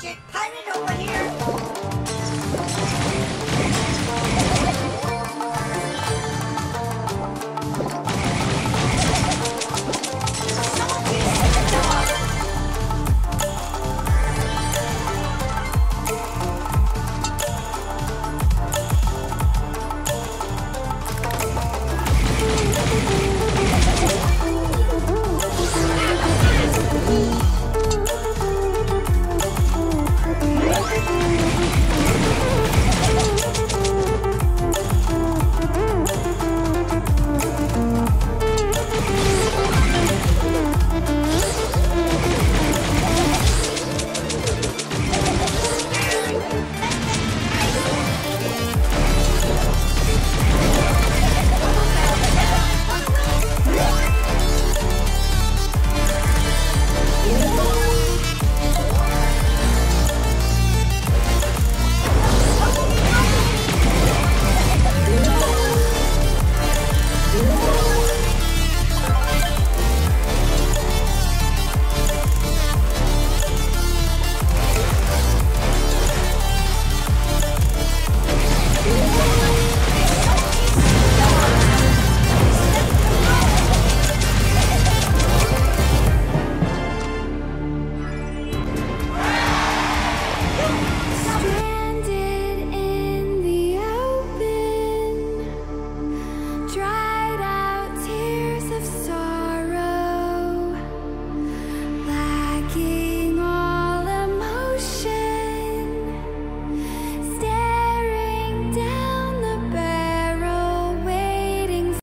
Richard, pirate over